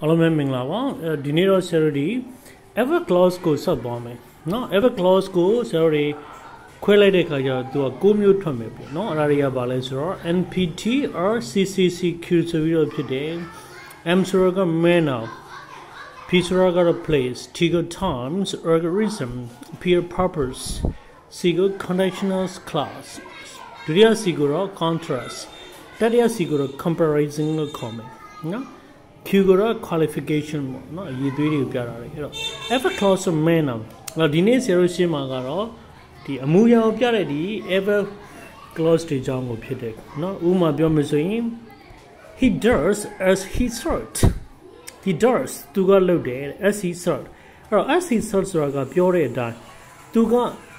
အားလုံးပဲမင်္ဂလာပါဒီနေ့တော့ Saturday ever clause ကိုဆက်သွားမယ်เนาะ ever clause ကို Saturday ခွဲလိုက်တဲ့ခါကျတော့သူက9မျိုးထွက်မယ်ပေါ့เนาะအဲ့ဒါတွေကဘာလဲဆိုတော့ NPT or CCCQ ဆိုပြီးတော့ဖြစ်တယ် M ဆိုတာက manner P ဆိုတာကတော့ place T က times algorithm P က purpose C က conditional class ဒုတိယ C ကတော့ contrast တတိယ C ကတော့ comparison လို့ခေါ်မယ်เนาะ ဖြူကတော့ qualification ပေါ့နော်အရေးသွေးတွေကိုပြတာလေအဲ့တော့ ever closer man တော့ဒီနေ့ဆရာတို့ရှင်းမှာကတော့ဒီအမူအရာကိုပြတဲ့ဒီ ever close တွေအကြောင်းကိုဖြစ်တယ်နော်ဥပမာပြောမယ်ဆိုရင် he does as he thought he does သူကလုပ်တယ် as he thought အဲ့တော့ as he thought ဆိုတာကပြောတဲ့အတိုင်းသူက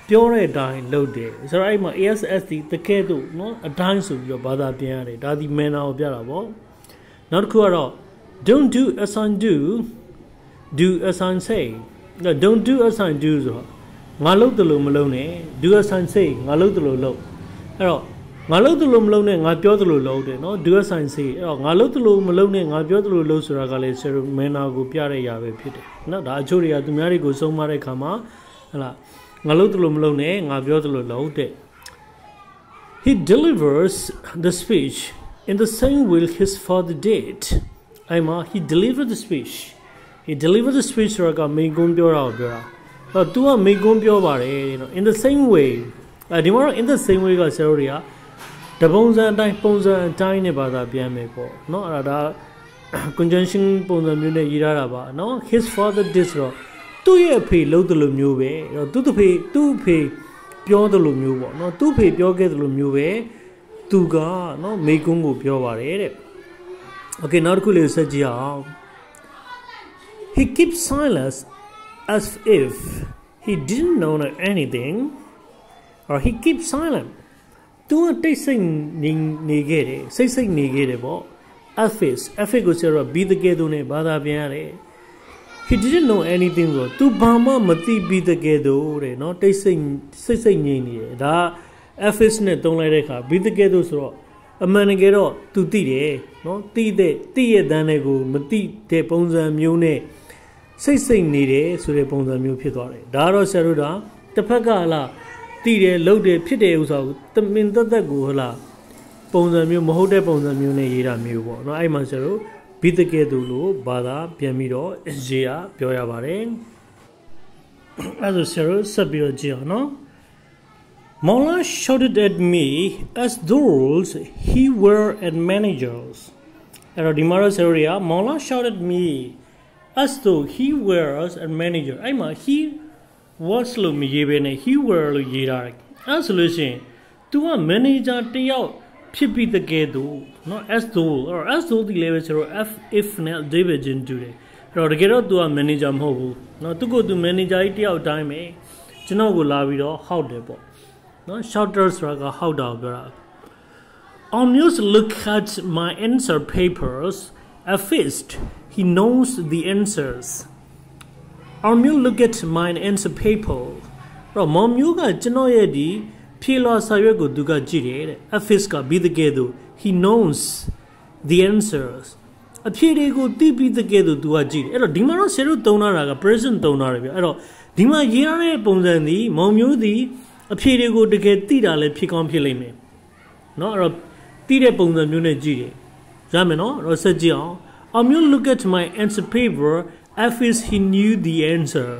ပြောတဲ့အတိုင်းလုပ်တယ်ဆိုတော့အဲ့မှာ ASSD တကယ်တော့နော်အတိုင်းဆိုပြီးတော့ဘာသာပြန်ရတယ်ဒါဒီ manner ကိုပြတာပေါ့နောက်တစ်ခုကတော့ don't do as I do do as I say don't do as I do ဆိုတော့ငါလုပ်တယ်လို့မလုပ်နဲ့ do as I say ငါလုပ်တယ်လို့လုပ်အဲ့တော့ငါလုပ်တယ်လို့မလုပ်နဲ့ငါပြောတယ်လို့လုပ်တယ်နော် do as I say အဲ့တော့ငါလုပ်တယ်လို့မလုပ်နဲ့ငါပြောတယ်လို့လုပ်ဆိုတာကလည်း manner ကိုပြတဲ့ຢာပဲဖြစ်တယ်နော်ဒါအချို့တွေကသူများတွေကိုစုံမတဲ့ခါမှာဟလာငါလုပ်တယ်လို့မလုပ်နဲ့ငါပြောတယ်လို့လုပ်တဲ့ He delivers the speech in the same way his father did အဲ့မှာ he delivered the speech he delivered the speech ဆိုတာကမိန်ကွန်းပြောတာကိုပြောတာအဲ့တော့ तू ကမိန်ကွန်းပြောပါတယ်နော် in the same way အဲဒီမှာတော့ in the same way ကဆရာတို့တွေကတပုံစံအတိုင်းပုံစံအတိုင်းနဲ့ဘာသာပြန်မယ်ပေါ့နော်အဲ့ဒါဒါ conjunction ပုံစံမျိုးနဲ့ရေးထားတာပါနော် his father did ဆိုတော့သူ့ရဲ့အဖေလုပ်တယ်လို့မျိုးပဲအဲ့တော့သူ့တဖေသူ့အဖေပြောတယ်လို့မျိုးပေါ့နော်သူ့အဖေပြောခဲ့တယ်လို့မျိုးပဲသူကနော်မိကွန်းကိုပြောပါတယ်တဲ့ Okay နောက်တစ်ခုလေးဆက်ကြည့်အောင် He keeps silence as if he didn't know anything or he keeps silent သူကတိတ်ဆိတ်နေနေခဲ့တယ်စိတ်စိတ်နေခဲ့တယ်ပေါ့ affix affix ကိုဆိုတော့ be တကယ်သူနဲ့ဘာသာပြန်ရတယ် he didn't know anything ဆိုတော့ तू ဘာမှမသိပြီးတကယ်သူတဲ့เนาะတိတ်ဆိတ်စိတ်စိတ်ငြိမ်နေတယ်ဒါ affix နဲ့တုံးလိုက်တဲ့အခါ be တကယ်သူဆိုတော့ အမှန်တကယ်တော့သူသိတယ်နော်သိတဲ့သိရဲ့တန်းတွေကိုမသိတဲ့ပုံစံမျိုးနဲ့စိတ်စိတ်နေတယ်ဆိုတဲ့ပုံစံမျိုးဖြစ်သွားတယ်ဒါကတော့ဆရာတို့ကတစ်ဖက်ကဟလာသိတယ်လုပ်တယ်ဖြစ်တယ်ဥစ္စာကိုတမင်သက်သက်ကိုဟလာပုံစံမျိုးမဟုတ်တဲ့ပုံစံမျိုးနဲ့ရေးတာမျိုးပေါ့နော်အဲ့မှာဆရာတို့ဘိတကဲသူလို့ဘာသာပြန်ပြီးတော့ရေးရပြောရပါတယ်အဲ့ဒါဆိုဆရာတို့ဆက်ပြီးတော့ကြည့်အောင်နော် Mola shouted at me as though he were at managers အဲ့တော့ဒီမှာတော့ဆရာတို့က Mola shouted me as though he were a manager အဲ့မှာ he was လို့မရေးဘဲနဲ့ he were လို့ရေးထားတယ်အဲ့ဆိုလို့ရှိရင် तू က manager တယောက်ဖြစ်ပြီးတကယ်တော့เนาะ as though or as though ဒီ level ဆိုတော့ f if နဲ့ david ချင်းတူတယ်အဲ့တော့တကယ်တော့ तू က manager မဟုတ်ဘူးเนาะသူက तू manager ကြီးတယောက်အတိုင်းပဲကျွန်တော်ကိုလာပြီးတော့ဟောက်တယ်ပေါ့ နော် shorter ဆိုတာကဟောက်တာကိုပြောတာ Omnius look at my answer papers affixed he knows the answers Omnius look at my answer paper တော့မော်မျိုးကကျွန်တော်ရဲ့ဒီဖြေလာစာရွက်ကိုသူကကြည့်တယ်တဲ့ affixed ကပြီးတကယ်သူ he knows the answers အဖြေတွေကိုသိပြီးတကယ်သူသူကကြည့်တယ်အဲ့တော့ဒီမှာတော့ဆယ်တို့သုံးတာက present သုံးတာတယ်ဗျအဲ့တော့ဒီမှာရေးရတဲ့ပုံစံသည်မောင်မျိုးသည် အဖြေတွေကိုတကယ်သိတာလည်းဖြစ်ကောင်းဖြစ်လိမ့်မယ်နော်အဲ့တော့သိတဲ့ပုံစံမျိုးနဲ့ကြည့်တယ်ရမယ်နော်အဲ့တော့ဆက်ကြည့်အောင် I'm going to look at my answer paper if is he knew the answer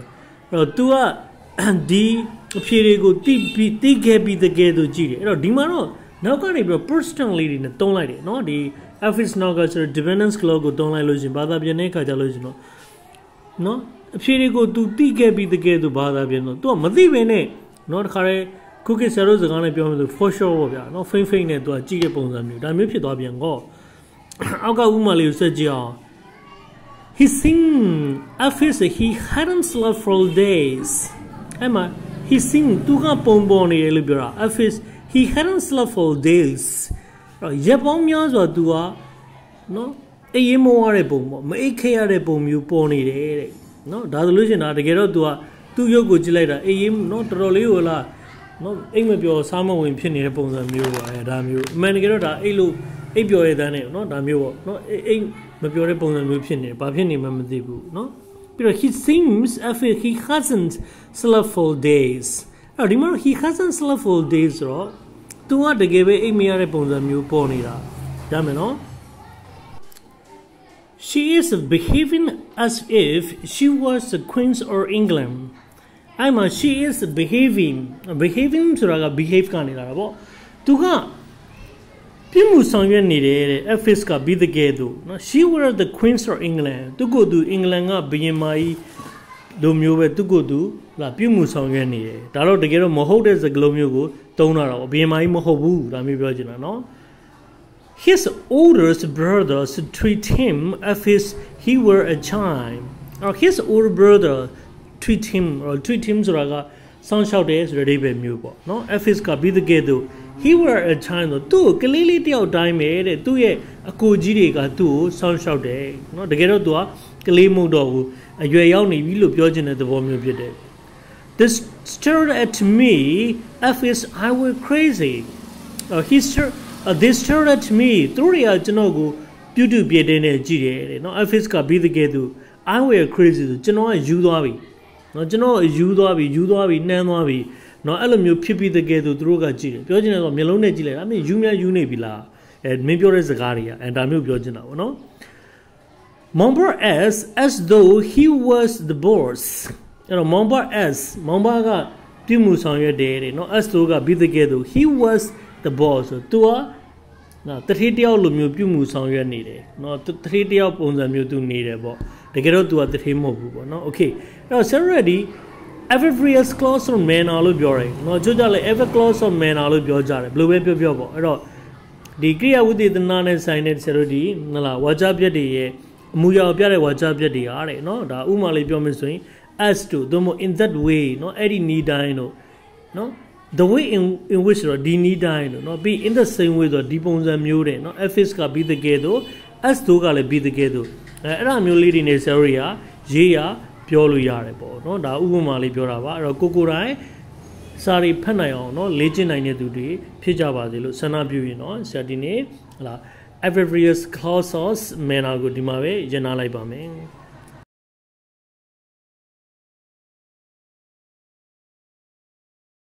အဲ့တော့ तू ကဒီအဖြေတွေကိုသိပြီးသိခဲ့ပြီးတကယ်သူကြည့်တယ်အဲ့တော့ဒီမှာတော့နောက်ကနေပြီးတော့ personally တွေနဲ့တုံးလိုက်တယ်နော်ဒီ office now ကဆိုတော့ dependence clause ကိုတုံးလိုက်လို့ရှင်ဘာသာပြန်တဲ့အခါကျလို့ရှင်တော့နော်အဖြေတွေကို तू သိခဲ့ပြီးတကယ်သူဘာသာပြန်တော့ तू ကမသိဘဲနဲ့ နော်တခါတည်း cookie ဆရာတို့စကားနဲ့ပြောမယ်ဆို for sure ပေါ့ဗျာနော် fake fake နဲ့သူကကြည့်တဲ့ပုံစံမျိုးဒါမျိုးဖြစ်သွားပြန်ကောအောက်ကဥမာလေးကိုဆက်ကြည့်အောင် he sing after he hadn't slept for days အဲ့မှာ he sing သူကပုံပေါ်နေတယ်လို့ပြောတာ after he hadn't slept for days ရပ်ပေါင်းများစွာသူကနော်အေးမောရတဲ့ပုံပေါ့မအိတ်ခဲရတဲ့ပုံမျိုးပေါ်နေတယ်တဲ့နော်ဒါဆိုလို့ရှင်ဒါတကယ်တော့ तू က သူ့ရုပ်ကိုကြည့်လိုက်တာအေးရေးနော်တော်တော်လေးဟိုလားနော်အိမ်မပြောစားမဝင်ဖြစ်နေတဲ့ပုံစံမျိုးပါလေဒါမျိုးအမှန်တကယ်တော့ဒါအိတ်လို့အိတ်ပြောရဲတန်းနေနော်ဒါမျိုးပေါ့နော်အိတ်မပြောတဲ့ပုံစံမျိုးဖြစ်နေဘာဖြစ်နေမှမသိဘူးနော်ပြီးတော့ he seems as if he hasn't slept for days အဲ့ဒီမှာ he hasn't slept for days ဆိုတော့သူကတကယ်ပဲအိတ်မရတဲ့ပုံစံမျိုးပေါ်နေတာဒါမယ်နော် She is behaving as if she was the Queen or England. အဲ့မှာ she is behaving behaving ဆိုတာက behave ကနေလာတာပေါ့သူကပြမှုဆောင်ရွက်နေတယ်တဲ့ Ephes ကပြီးတဲ့ကဲသို့နော် she were the queens of England သူကိုသူအင်္ဂလန်ကဘုရင်မကြီးလိုမျိုးပဲသူကိုသူလာပြမှုဆောင်ရွက်နေတယ်ဒါတော့တကယ်တော့မဟုတ်တဲ့စကားလုံးမျိုးကိုတုံးတာတော့ဘုရင်မကြီးမဟုတ်ဘူးဒါမျိုးပြောချင်တာနော် His oldest brothers treat him as if he were a child or his older brother treat him or treat him ဆိုတာကစောင့်ရှောက်တယ်ဆိုတဲ့အဓိပ္ပာယ်မျိုးပေါ့နော် Ephes ကပြီးတဲ့ကဲသို့ he were a child ဆိုသူ့ကိုကလေးလေးတယောက်တိုင်းပဲတဲ့သူ့ရဲ့အကိုကြီးတွေကသူ့ကိုစောင့်ရှောက်တယ်နော်တကယ်တော့သူကကလေးမဟုတ်တော့ဘူးအရွယ်ရောက်နေပြီလို့ပြောချင်တဲ့သဘောမျိုးဖြစ်တယ် this stared at me as if I were crazy uh, he stared uh, they stared at me သူတို့တွေကကျွန်တော်ကိုပြုတ်ပြတဲ့နဲ့ကြည့်တယ်တဲ့နော် office ကပြီးတဲ့ကဲသူ I were crazy ဆိုကျွန်တော်ကယူသွားပြီ နော်ကျွန်တော်ယူသွားပြီယူသွားပြီနှမ်းသွားပြီနော်အဲ့လိုမျိုးဖြစ်ပြီးတဲ့ကဲသူတို့ကကြည့်တယ်ပြောချင်တယ်ဆိုမျိုးလုံးနဲ့ကြည့်လိုက်အမေယူမြယူနေပြီလားအဲမင်းပြောတဲ့စကားတွေကအဲဒါမျိုးပြောချင်တာပေါ့နော် Member as as though he was the boss အဲ့တော့ member as member ကပြုမှုဆောင်ရွက်တယ်တဲ့နော် as though ကပြီးတဲ့ကဲသူ he was the boss ဆိုသူကနော်တတိတယောက်လိုမျိုးပြုမှုဆောင်ရွက်နေတယ်နော်တတိတယောက်ပုံစံမျိုးသူနေတယ်ပေါ့ တကယ်တော့သူကတတိမဟုတ်ဘူးပေါ့နော် okay အဲ့တော့ already every clause of manner လို့ပြောတယ်เนาะကြိုးကြလဲ every clause of manner လို့ပြောကြတယ်ဘယ်လိုပဲပြောပြောပေါ့အဲ့တော့ဒီကိရိယာဝိသေသနာနဲ့ဆိုင်တဲ့ဆရာတို့ဒီဟလာဝါကြပြက်တွေရဲ့အမူအရာပြတဲ့ဝါကြပြက်တွေအားတဲ့เนาะဒါဥမာလေးပြောမယ်ဆိုရင် as to သို့မဟုတ် in that way เนาะအဲ့ဒီနီးတိုင်းတို့เนาะ the way in in which ဆိုတော့ဒီနီးတိုင်းတို့เนาะပြီး in the same way ဆိုတော့ဒီပုံစံမျိုးတဲ့เนาะ fs ကပြီးတကယ်တော့ S2 ကလည်းပြီးတကယ်သူအဲအဲ့ဒါမျိုးလေးတွေနေဆရာတို့တွေကရေးရပြောလို့ရတယ်ပေါ့နော်ဒါဥပမာလေးပြောတာပါအဲ့တော့ကိုကိုတိုင်းစာတွေဖတ်နိုင်အောင်နော်လေ့ကျင့်နိုင်တဲ့သူတွေဖြစ်ကြပါစေလို့ဆန္ဒပြုရင်နော်ဆရာဒီနေ့ဟလာ Every various clauses manner ကိုဒီမှာပဲရနာလိုက်ပါမယ်